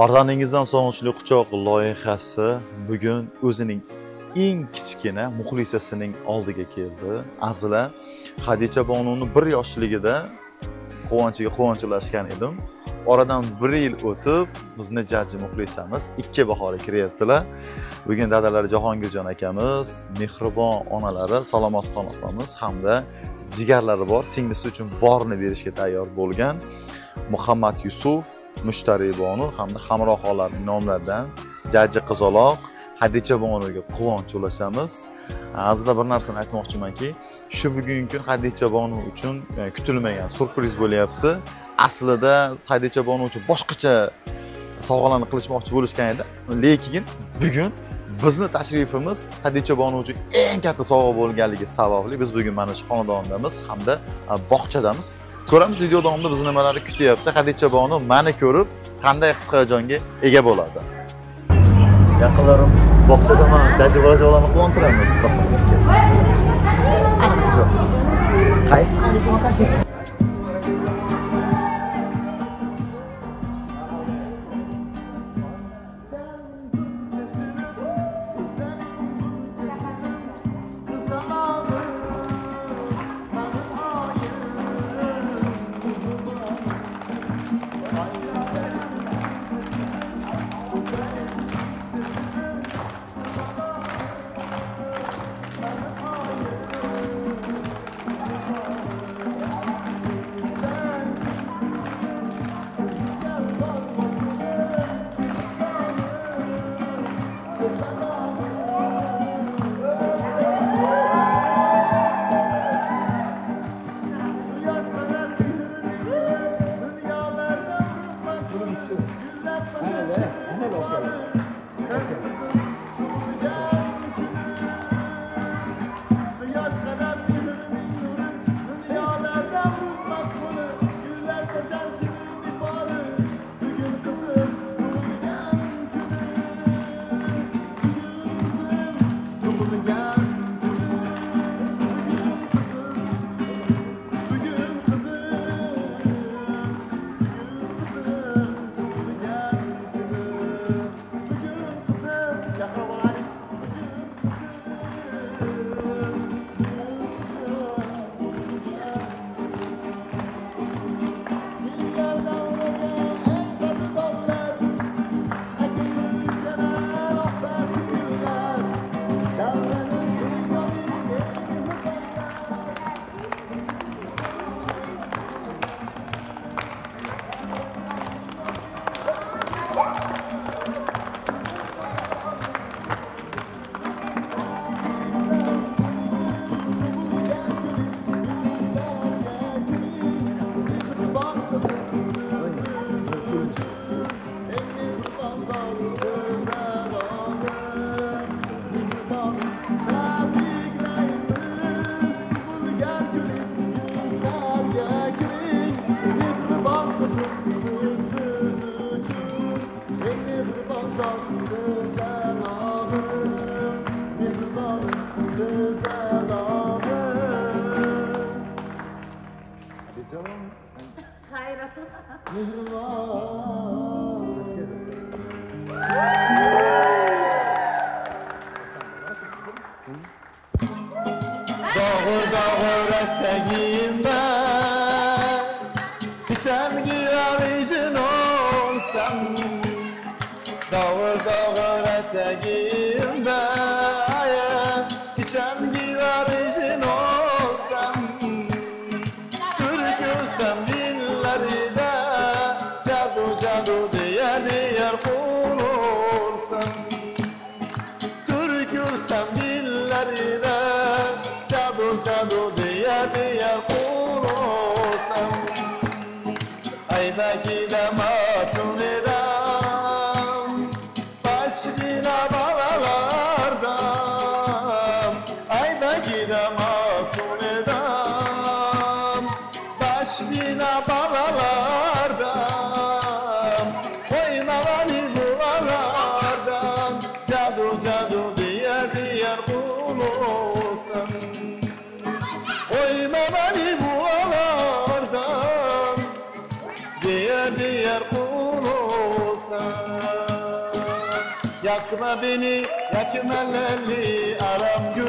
farzandingizdan sog'inchli quchoq loyihasi bugun o'zining eng kichkina muxlisasining oldiga keldi. Azila hadicha bonuni bir yoshligida quvonchiga quvonchlashgan edim. Oradan bir yil o'tib bizni jajji muxlisamiz ikki bahora kiryaptilar. Bugun dadalari jahongirjon akamiz mehribon onalari salomatxon opamiz hamda jigarlari bor singlisi uchun borini berishga tayyor bo'lgan muhammad yusuf mushtariy bonu hamda hamroholarining nomlaridan jajji qizaloq hadicha bonuga quvonch ulashamiz. Aslida bir narsani aytmoqchimanki shu bugungi kun hadicha bonu uchun e, kutilmagan surpriz bo'lyapti. Aslida hadicha bonu uchun boshqacha sovg'alarni qilishmoqchi bo'lishgan edi. Lekin bugun bizni tashrifimiz hadicha bonu uchun eng katta sovg'a bo'lganligi sababli biz bugun mana shu xonadondamiz hamda e, bog'chadamiz. Ko'ramiz video davomida bizni nimalarni kutyapti? Hadicha bonu mani ko'rib qanday his hayajonga ega bo'ladi? Yaqinlarim bog'chada mana jajji bolajonlarni quvontiramiz qaysi Diyeceğim Hayır. Mihrimah. De Cadu cadu diye diğer kurursam Türkürsem dillerine Cadu cadu diye diye Cadu cadu diye diye kulusam Oynamani buralardan Diğer diğer kulusam Yakma beni, yakma leli aram gül.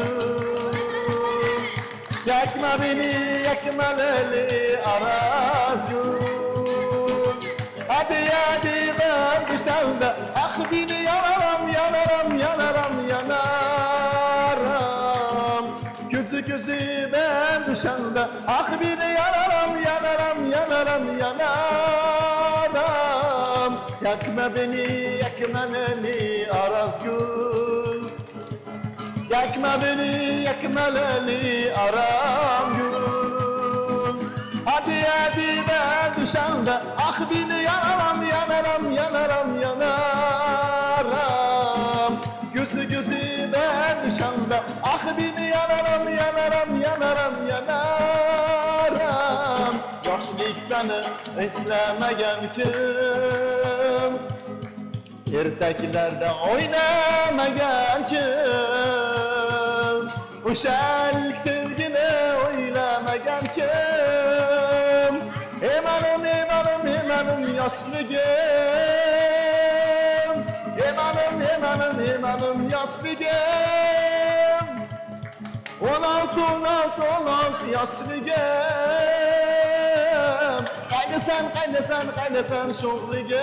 Yakma beni, yakma leli araz gül. Hadi hadi ben dışarıda Ah beni dışarıda Ah beni yanarım, yanarım, yanarım, yanarım Yakma beni, yakma beni araz gül. Yakma beni, yakma beni aram gül. Hadi hadi ben düşende Ah beni yanarım, yanarım, yanarım, yanarım Gözü gözü ben düşende Ah beni yanarım, yanarım, yanarım, yanarım Yaşlık seni eslemegen kim Ertaklerde oynamagan kim Uşak sevgini oylamagan kim Emanim emanim emanim yaşligim Emanim emanim emanim yaşligim On altı on altı on altı yaşligim Kaynasan kaynasan kaynasan şoğligim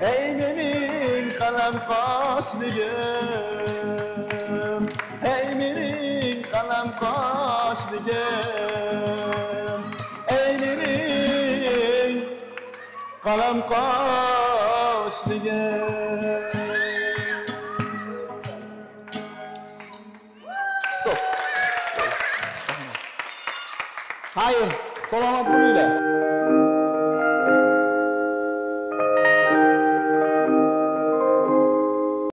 Ey benim kalem kaşligim Ey benim kalem kaşligim Ey benim kalem kaşligim. Hayır, Selamat pemilihan.